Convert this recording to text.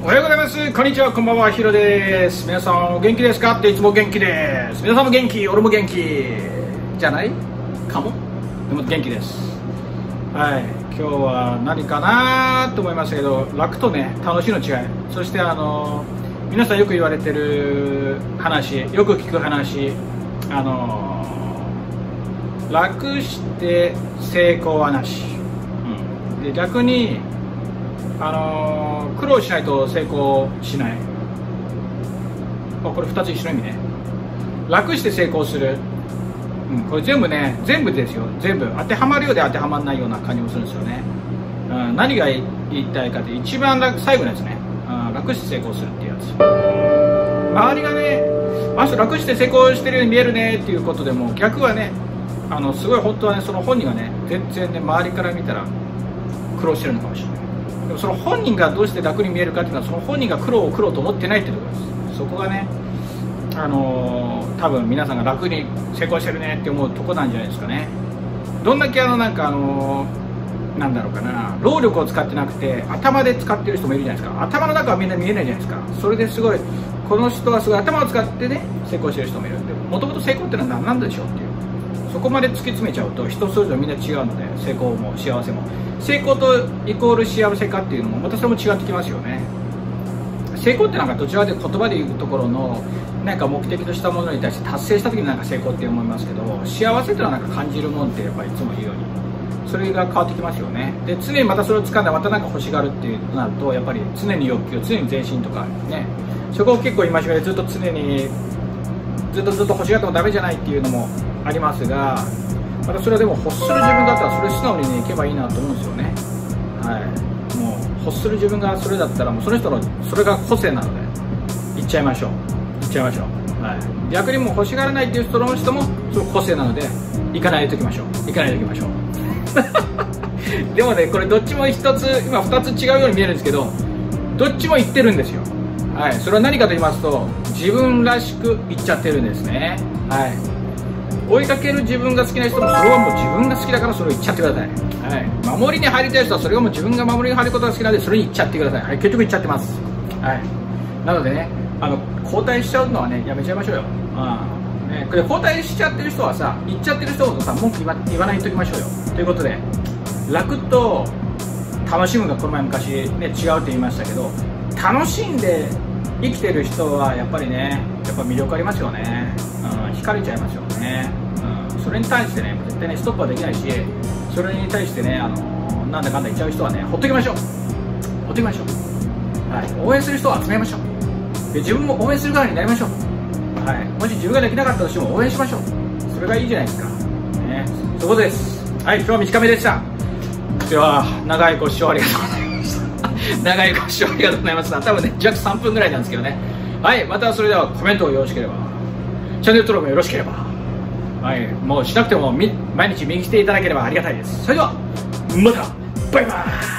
おはようございます。こんにちは。こんばんは。ヒロです。皆さんお元気ですか？っていつも元気です。皆さんも元気？俺も元気じゃない？かも？でも元気です。はい。今日は何かなと思いましたけど楽とね楽しいの違い。そしてあの皆さんよく言われてる話よく聞く話あの楽して成功はなし、うん、で逆にあのー、苦労しないと成功しない。あこれ2つ一緒の意味ね。楽して成功する、うん、これ全部ね全部ですよ。全部。当てはまるようで当てはまらないような感じもするんですよね、うん、何が言いたいかって一番楽最後のやつね、うん、楽して成功するっていうやつ。周りがねあの人楽して成功してるように見えるねっていうことでも逆はねあのすごい本当はねその本人がね全然ね周りから見たら苦労してるのかもしれない。でもその本人がどうして楽に見えるかっていうのはその本人が苦労を苦労と思ってないってところです。そこがねあのー、多分皆さんが楽に成功してるねって思うとこなんじゃないですかね。どんだけあのなんかあのー、なんだろうかな労力を使ってなくて頭で使ってる人もいるじゃないですか。頭の中はみんな見えないじゃないですか。それですごいこの人はすごい頭を使ってね成功してる人もいる。んでもともと成功ってのは何なんでしょうっていう。そこまで突き詰めちゃうと人それぞれみんな違うので成功も幸せも。成功とイコール幸せかっていうのもまたそれも違ってきますよね。成功ってなんかどちらかというと言葉で言うところのなんか目的としたものに対して達成した時になんか成功って思いますけど幸せってのはなんか感じるもんってやっぱりいつも言うようにそれが変わってきますよね。で常にまたそれを掴んでまたなんか欲しがるっていうなるとやっぱり常に欲求常に前進とかね。そこを結構今しめでずっと常にずっとずっと欲しがってもダメじゃないっていうのもありますがまたそれはでも欲する自分だったらそれ素直にねいけばいいなと思うんですよね。はい。もう欲する自分がそれだったらもうその人のそれが個性なのでいっちゃいましょう。いっちゃいましょう、はい、逆にもう欲しがらないっていう人の人もその個性なので行かないときましょう。行かないときましょう。でもねこれどっちも一つ今2つ違うように見えるんですけどどっちも言ってるんですよ。はい。それは何かと言いますと自分らしく言っちゃってるんですね。はい。追いかける自分が好きな人もそれはもう自分が好きだからそれを言っちゃってください、はい、守りに入りたい人はそれがもう自分が守りに入ることが好きなんでそれに言っちゃってください、はい、結局言っちゃってます、はい、なのでねあの交代しちゃうのはねやめちゃいましょうよ、うんね、これ交代しちゃってる人はさ言っちゃってる人ほどさ文句言わ言わないときましょうよ。ということで楽と楽しむがこの前昔ね違うって言いましたけど楽しんで生きてる人はやっぱりねやっぱ魅力ありますよね、うん、惹かれちゃいますよね、うん、それに対してね絶対ねストップはできないしそれに対してねあのなんだかんだ言っちゃう人はねほっときましょう。ほっときましょう、はい、応援する人を集めましょう。で自分も応援する側になりましょう、はい、もし自分ができなかったとしても応援しましょう。それがいいじゃないですか。ね。そこです。はい。今日は短めでした。では長いご視聴ありがとうございます。長いご視聴ありがとうございました多分ね弱3分ぐらいなんですけどね。はいまたそれではコメントをよろしければ。チャンネル登録もよろしければ。はいもうしなくても毎日見に来ていただければありがたいです。それではまた。バイバイ。